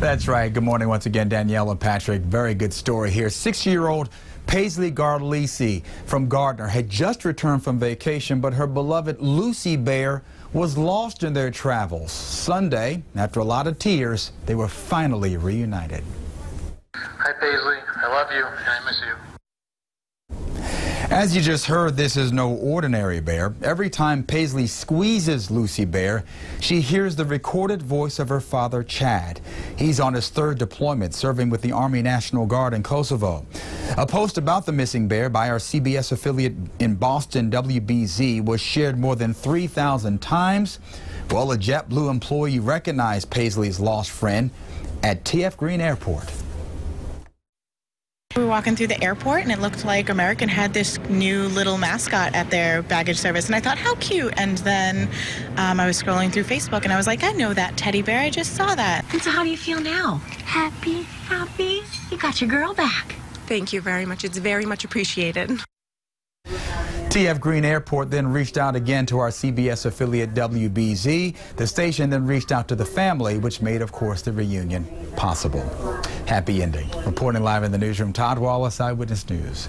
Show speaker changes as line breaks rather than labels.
That's right. Good morning once again, Danielle and Patrick. Very good story here. Six-year-old Paisley Gardlisi from Gardner had just returned from vacation, but her beloved Lucy Bear was lost in their travels. Sunday, after a lot of tears, they were finally reunited.
Hi, Paisley. I love you, and I miss you.
As you just heard, this is no ordinary bear. Every time Paisley squeezes Lucy Bear, she hears the recorded voice of her father, Chad. He's on his third deployment, serving with the Army National Guard in Kosovo. A post about the missing bear by our CBS affiliate in Boston, WBZ, was shared more than 3,000 times. Well, a JetBlue employee recognized Paisley's lost friend at TF Green Airport.
We were walking through the airport and it looked like American had this new little mascot at their baggage service. And I thought, how cute. And then um, I was scrolling through Facebook and I was like, I know that teddy bear. I just saw that.
And so, how do you feel now?
Happy.
Happy? You got your girl back.
Thank you very much. It's very much appreciated.
TF Green Airport then reached out again to our CBS affiliate WBZ. The station then reached out to the family, which made, of course, the reunion possible. Happy ending. Reporting live in the newsroom, Todd Wallace, Eyewitness News.